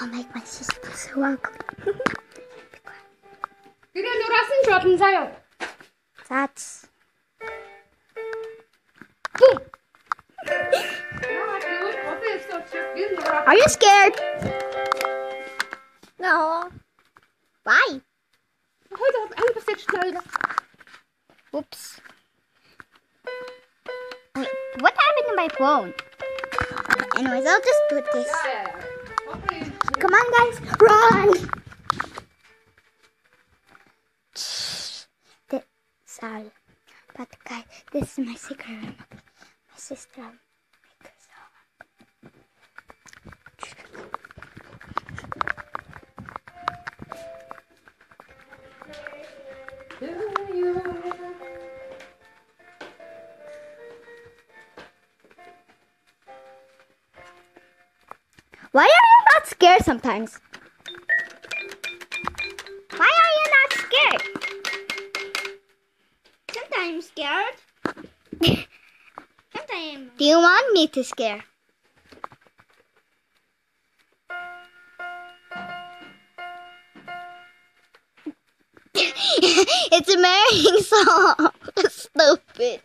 I'll make my sister so uncomfortable. You're doing dropping, Zayo. That's. Boom! Are you scared? No. Why? Oops. Wait, what happened to my phone? Anyways, I'll just put this run! Th- sorry, but guys, this is my secret room. My sister. will make us all- Do you Why are you not scared sometimes? Sometimes scared. Do you want me to scare? it's a marrying song. Stupid.